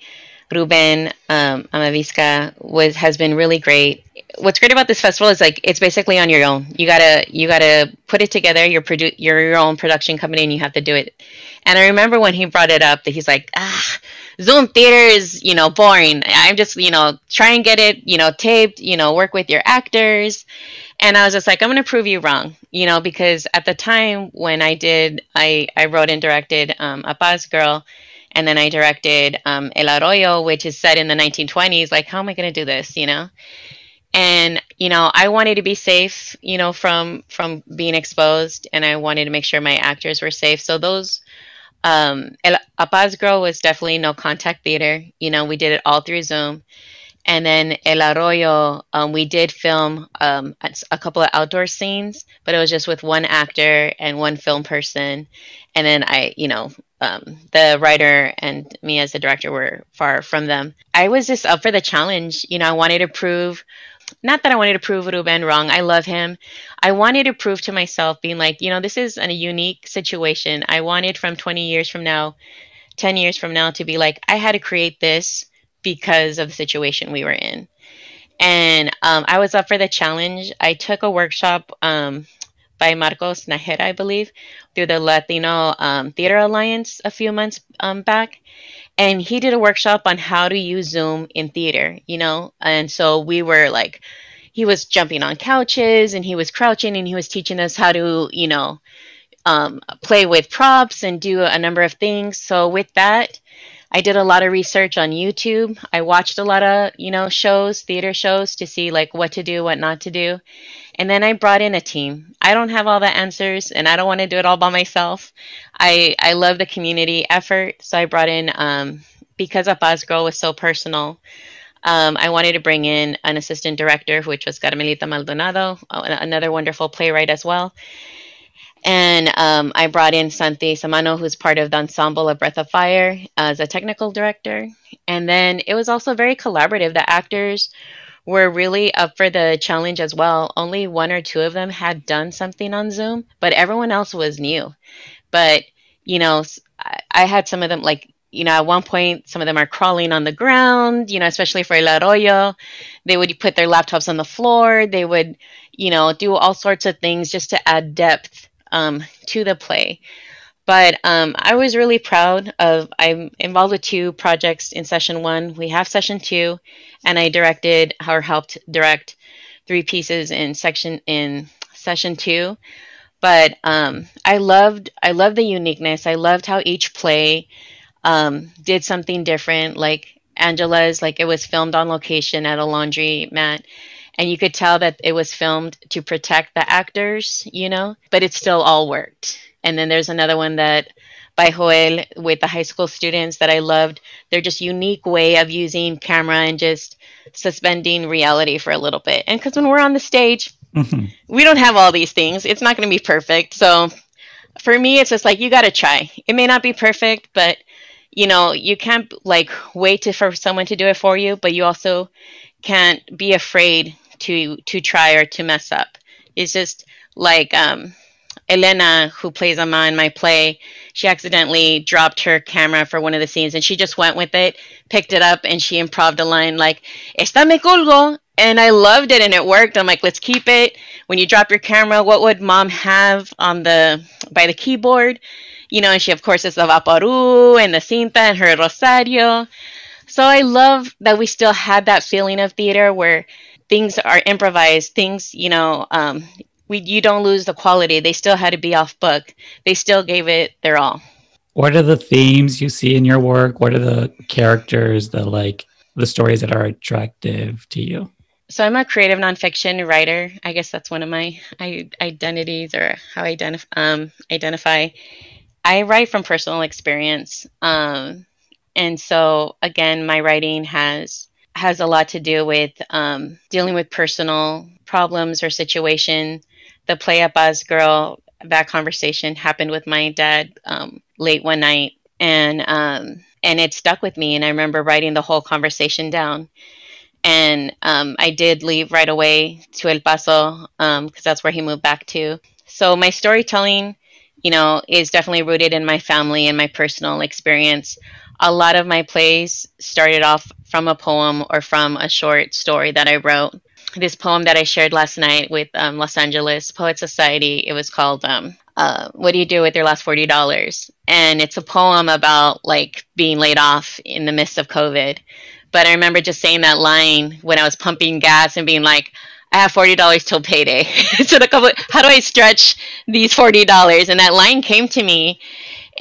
Ruben um, Amavisca was has been really great. What's great about this festival is like it's basically on your own. You gotta you gotta put it together. You're produ- you're your own production company, and you have to do it. And I remember when he brought it up that he's like, ah, Zoom theater is you know boring. I'm just you know try and get it you know taped. You know work with your actors. And I was just like, I'm gonna prove you wrong, you know, because at the time when I did, I I wrote and directed um, A Paz Girl and then I directed um, El Arroyo, which is set in the 1920s. Like, how am I going to do this? You know, and you know, I wanted to be safe, you know, from from being exposed, and I wanted to make sure my actors were safe. So those, um, El, A Paz Girl was definitely no contact theater. You know, we did it all through Zoom. And then El Arroyo, um, we did film um, a a couple of outdoor scenes, but it was just with one actor and one film person. And then I, you know, um, the writer and me as the director were far from them. I was just up for the challenge. You know, I wanted to prove, not that I wanted to prove Ruben wrong. I love him. I wanted to prove to myself, being like, you know, this is a unique situation. I wanted from 20 years from now, 10 years from now, to be like, I had to create this because of the situation we were in. And um, I was up for the challenge. I took a workshop um, by Marcos Najera, I believe, through the Latino um, Theater Alliance a few months um, back. And he did a workshop on how to use Zoom in theater, you know? And so we were like, he was jumping on couches and he was crouching and he was teaching us how to, you know, um, play with props and do a number of things. So with that, I did a lot of research on YouTube. I watched a lot of, you know, shows, theater shows to see like what to do, what not to do. And then I brought in a team. I don't have all the answers and I don't want to do it all by myself. I, I love the community effort. So I brought in, um, because A Paz Girl was so personal, um, I wanted to bring in an assistant director, which was Carmelita Maldonado, another wonderful playwright as well. And um, I brought in Santi Samano, who's part of the ensemble of Breath of Fire, as a technical director. And then it was also very collaborative. The actors were really up for the challenge as well. Only one or two of them had done something on Zoom, but everyone else was new. But, you know, I had some of them like, you know, at one point, some of them are crawling on the ground, you know, especially for El Arroyo. They would put their laptops on the floor. They would, you know, do all sorts of things just to add depth um, to the play. But um, I was really proud of. I'm involved with two projects in session one. We have session two, and I directed or helped direct three pieces in section in session two. But um, I loved I loved the uniqueness. I loved how each play um, did something different. Like Angela's, like it was filmed on location at a laundry mat and you could tell that it was filmed to protect the actors, you know, but it still all worked. And then there's another one that by Joel with the high school students that I loved. They're just unique way of using camera and just suspending reality for a little bit. And because when we're on the stage, mm-hmm. we don't have all these things. It's not going to be perfect. So for me, it's just like you got to try. It may not be perfect, but you know you can't like wait to, for someone to do it for you, but you also can't be afraid to to try or to mess up. It's just like um, Elena, who plays Ama in my play, she accidentally dropped her camera for one of the scenes and she just went with it, picked it up, and she improved a line like, Esta me colgo. And I loved it and it worked. I'm like, let's keep it. When you drop your camera, what would mom have on the by the keyboard? You know, and she of course is the vaporu and the cinta and her rosario. So I love that we still had that feeling of theater where things are improvised, things, you know, um, we you don't lose the quality. They still had to be off book. They still gave it their all. What are the themes you see in your work? What are the characters, the like the stories that are attractive to you? So I'm a creative nonfiction writer. I guess that's one of my identities or how I identif- um, identify. I write from personal experience. Um, and so again, my writing has has a lot to do with um, dealing with personal problems or situation. The play A Paz Girl that conversation happened with my dad um, late one night. And um, and it stuck with me. And i remember writing the whole conversation down. And um, i did leave right away to el paso because um, that's where he moved back to. So my storytelling you know is definitely rooted in my family and my personal experience a lot of my plays started off from a poem or from a short story that i wrote this poem that I shared last night with um, Los Angeles Poet Society. It was called um, uh, "What Do You Do with Your Last Forty Dollars?" and it's a poem about like being laid off in the midst of COVID. But I remember just saying that line when I was pumping gas and being like, "I have forty dollars till payday." so the couple, how do I stretch these forty dollars? And that line came to me,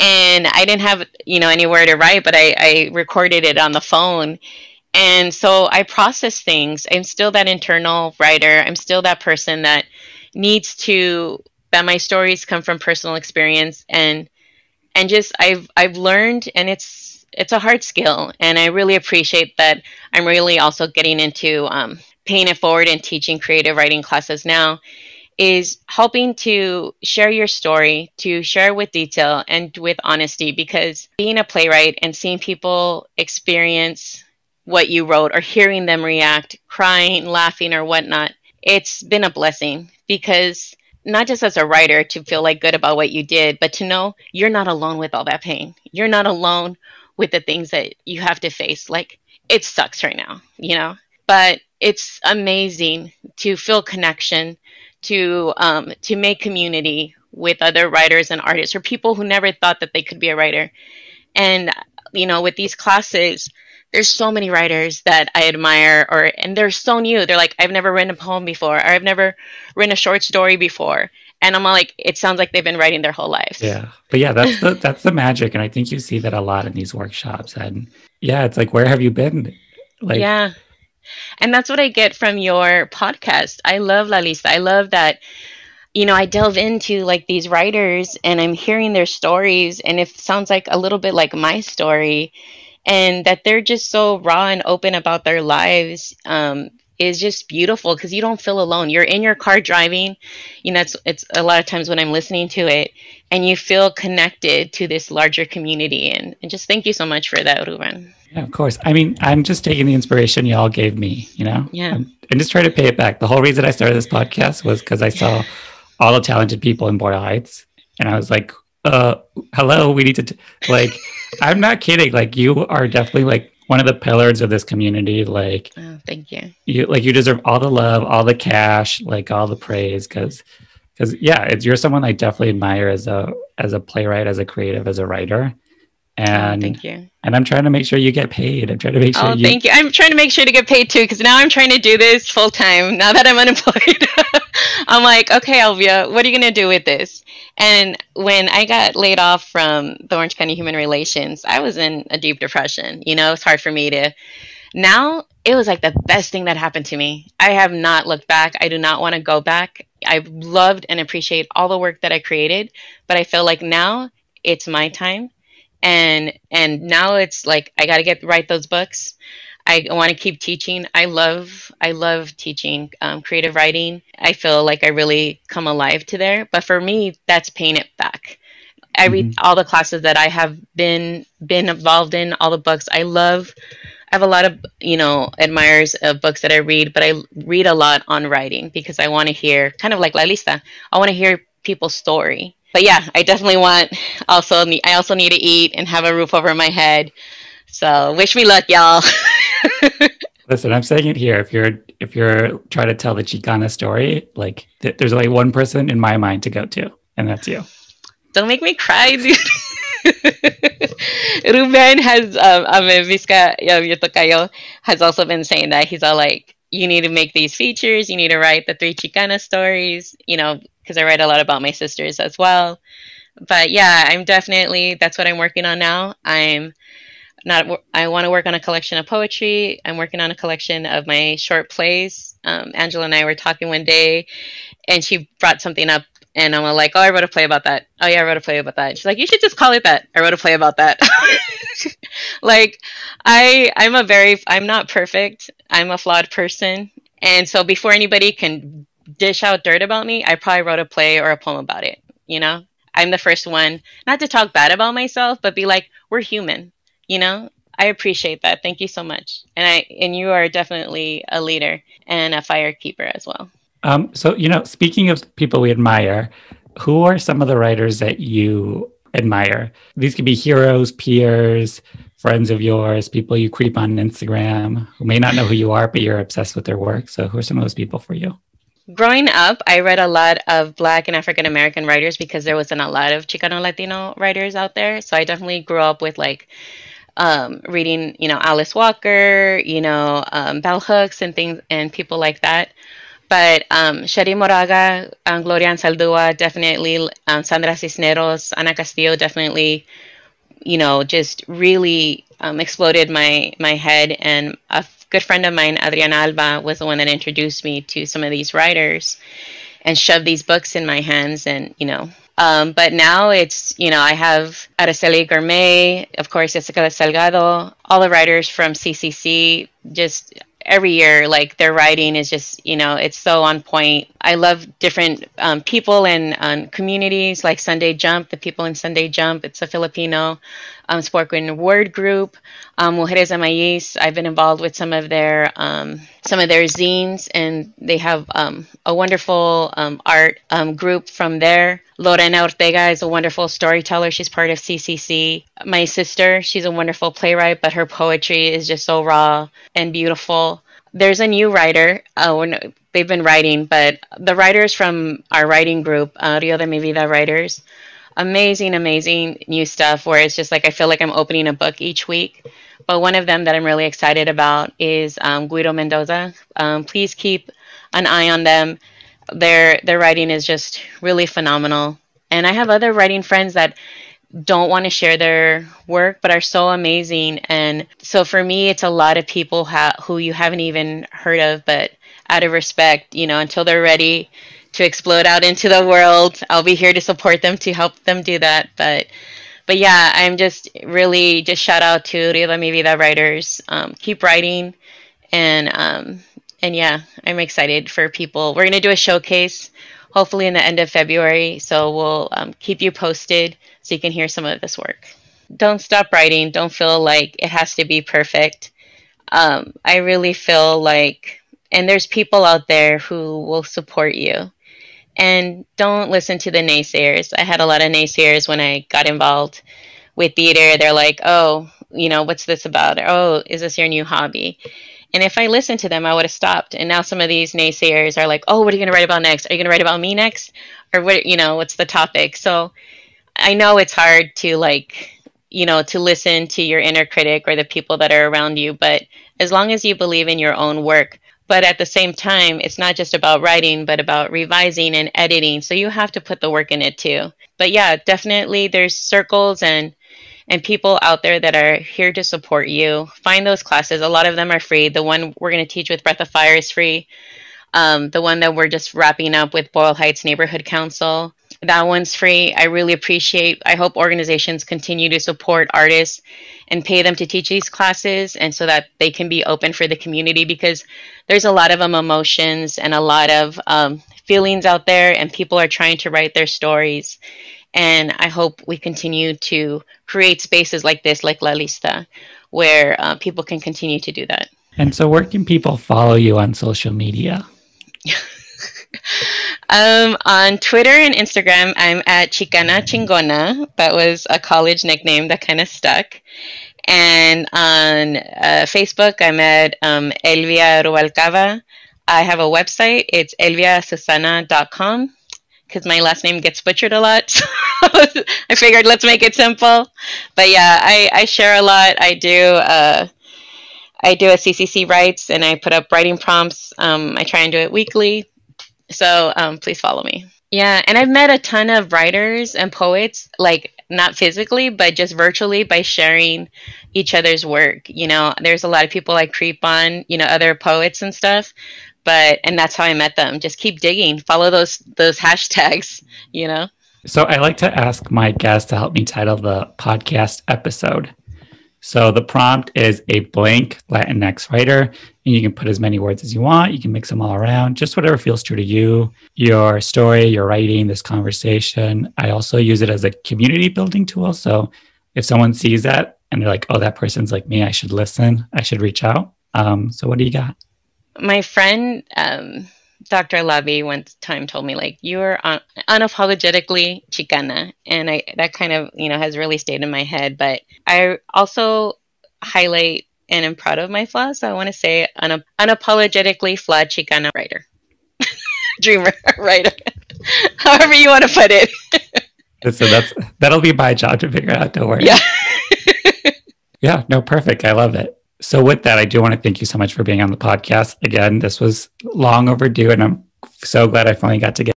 and I didn't have you know anywhere to write, but I, I recorded it on the phone and so I process things. I'm still that internal writer. I'm still that person that needs to that my stories come from personal experience and and just I've I've learned and it's it's a hard skill, and I really appreciate that. I'm really also getting into um, paying it forward and teaching creative writing classes now. Is helping to share your story, to share with detail and with honesty, because being a playwright and seeing people experience what you wrote or hearing them react, crying, laughing, or whatnot, it's been a blessing because not just as a writer to feel like good about what you did, but to know you're not alone with all that pain. You're not alone with the things that you have to face. Like it sucks right now, you know, but it's amazing to feel connection, to um, to make community with other writers and artists or people who never thought that they could be a writer. And you know, with these classes, there's so many writers that I admire or and they're so new. They're like, I've never written a poem before, or I've never written a short story before. And I'm like, it sounds like they've been writing their whole lives. Yeah. But yeah, that's the that's the magic. And I think you see that a lot in these workshops. And yeah, it's like, where have you been? Like Yeah. And that's what I get from your podcast. I love La Lista. I love that you know, I delve into like these writers and I'm hearing their stories and it sounds like a little bit like my story and that they're just so raw and open about their lives um, is just beautiful because you don't feel alone. You're in your car driving, you know, it's, it's a lot of times when I'm listening to it and you feel connected to this larger community. And, and just thank you so much for that, Ruben. Yeah, of course. I mean, I'm just taking the inspiration y'all gave me, you know? Yeah. and just try to pay it back. The whole reason I started this podcast was because I saw all the talented people in Boyle Heights. And I was like, uh, hello, we need to, t-. like, I'm not kidding. Like, you are definitely like one of the pillars of this community. Like, oh, thank you. You like you deserve all the love, all the cash, like all the praise, because because yeah, it's you're someone I definitely admire as a as a playwright, as a creative, as a writer. Oh, and oh, thank you. And I'm trying to make sure you get paid. I'm trying to make sure. Oh, you... thank you. I'm trying to make sure to get paid too, because now I'm trying to do this full time. Now that I'm unemployed, I'm like, okay, Elvia, what are you gonna do with this? And when I got laid off from the Orange County Human Relations, I was in a deep depression. You know, it's hard for me to. Now it was like the best thing that happened to me. I have not looked back. I do not want to go back. I loved and appreciate all the work that I created, but I feel like now it's my time and and now it's like I got to get write those books. I want to keep teaching. I love I love teaching um, creative writing. I feel like I really come alive to there. But for me, that's paying it back. I read mm-hmm. all the classes that I have been been involved in, all the books. I love. I have a lot of you know admirers of books that I read, but I read a lot on writing because I want to hear kind of like La Lista. I want to hear people's story but yeah, I definitely want also I also need to eat and have a roof over my head. So wish me luck, y'all. Listen, I'm saying it here. If you're if you're trying to tell the Chicana story, like th- there's only one person in my mind to go to, and that's you. Don't make me cry, dude. Ruben has um, um Vizca Yotokayo has also been saying that he's all like, you need to make these features, you need to write the three Chicana stories, you know, because I write a lot about my sisters as well. But yeah, I'm definitely that's what I'm working on now. I'm not I want to work on a collection of poetry. I'm working on a collection of my short plays. Um, Angela and I were talking one day, and she brought something up, and I'm like, "Oh, I wrote a play about that. Oh yeah, I wrote a play about that." She's like, "You should just call it that." I wrote a play about that. like, I I'm a very I'm not perfect. I'm a flawed person, and so before anybody can dish out dirt about me, I probably wrote a play or a poem about it. You know, I'm the first one not to talk bad about myself, but be like, we're human. You know, I appreciate that. Thank you so much. And I and you are definitely a leader and a firekeeper as well. Um, so you know, speaking of people we admire, who are some of the writers that you admire? These could be heroes, peers, friends of yours, people you creep on Instagram who may not know who you are, but you're obsessed with their work. So who are some of those people for you? growing up, I read a lot of Black and African American writers because there wasn't a lot of Chicano Latino writers out there. So I definitely grew up with like um, reading, you know, Alice Walker, you know, um, Bell Hooks and things and people like that. But um, Cherríe Moraga, um, Gloria Anzaldúa, definitely, um, Sandra Cisneros, Ana Castillo, definitely, you know, just really um, exploded my my head and a good friend of mine, Adriana Alba, was the one that introduced me to some of these writers and shoved these books in my hands. And, you know, Um, but now it's, you know, I have Araceli Gourmet, of course, Jessica Salgado, all the writers from CCC, just every year like their writing is just you know it's so on point. I love different um, people and um, communities like sunday jump the people in sunday jump it's a filipino um, spoken word group um, mujeres maíz. I've been involved with some of their um, some of their zines and they have um, a wonderful um, art um, group from there. Lorena ortega is a wonderful storyteller. She's part of ccc my sister she's a wonderful playwright but her poetry is just so raw and beautiful. There's a new writer uh, they've been writing but the writers from our writing group uh, rio de mi vida writers amazing amazing new stuff where it's just like i feel like i'm opening a book each week but one of them that I'm really excited about is um, Guido Mendoza. Um, please keep an eye on them. Their their writing is just really phenomenal. And I have other writing friends that don't want to share their work but are so amazing. And so for me, it's a lot of people ha- who you haven't even heard of, but out of respect, you know, until they're ready to explode out into the world, I'll be here to support them to help them do that. But but yeah, I'm just really just shout out to Rio de Mi Vida writers. Um, keep writing, and um, and yeah, I'm excited for people. We're gonna do a showcase, hopefully in the end of February. So we'll um, keep you posted so you can hear some of this work. Don't stop writing. Don't feel like it has to be perfect. Um, I really feel like, and there's people out there who will support you and don't listen to the naysayers. I had a lot of naysayers when I got involved with theater. They're like, oh, you know, what's this about? Or, oh, is this your new hobby? And if I listened to them, I would have stopped. And now some of these naysayers are like, oh, what are you going to write about next? Are you going to write about me next? Or what, you know, what's the topic? So I know it's hard to like, you know, to listen to your inner critic or the people that are around you. But as long as you believe in your own work, but at the same time it's not just about writing but about revising and editing. So you have to put the work in it too. But yeah definitely there's circles and and people out there that are here to support you. Find those classes. A lot of them are free. The one we're going to teach with breath of fire is free. Um, the one that we're just wrapping up with boyle heights neighborhood council that one's free. I really appreciate i hope organizations continue to support artists and pay them to teach these classes and so that they can be open for the community because there's a lot of um, emotions and a lot of um, feelings out there and people are trying to write their stories. And i hope we continue to create spaces like this like la lista where uh, people can continue to do that. And so where can people follow you on social media Um, on Twitter and Instagram, I'm at Chicana Chingona. That was a college nickname that kind of stuck. And on uh, Facebook, I'm at um, Elvia Rubalcava. I have a website. It's elviasusana.com because my last name gets butchered a lot. So I figured let's make it simple. But yeah, I, I share a lot. I do. Uh, I do a CCC writes and I put up writing prompts. Um, I try and do it weekly. So um, please follow me. Yeah, and I've met a ton of writers and poets, like not physically, but just virtually by sharing each other's work. You know, there's a lot of people I creep on, you know, other poets and stuff. But and that's how I met them. Just keep digging, follow those those hashtags, you know. So I like to ask my guests to help me title the podcast episode. So the prompt is a blank Latinx writer, and you can put as many words as you want. You can mix them all around, just whatever feels true to you, your story, your writing, this conversation. I also use it as a community building tool. So if someone sees that and they're like, oh, that person's like me, I should listen, I should reach out. Um, so what do you got? My friend, um, Dr. Lavi one time told me like you're un- unapologetically Chicana, and I that kind of you know has really stayed in my head. But I also highlight and am proud of my flaws. So I want to say un- unapologetically flawed Chicana writer, dreamer writer, however you want to put it. so that's that'll be my job to figure out. Don't worry. Yeah. yeah. No, perfect. I love it. So, with that, I do want to thank you so much for being on the podcast. Again, this was long overdue, and I'm so glad I finally got to get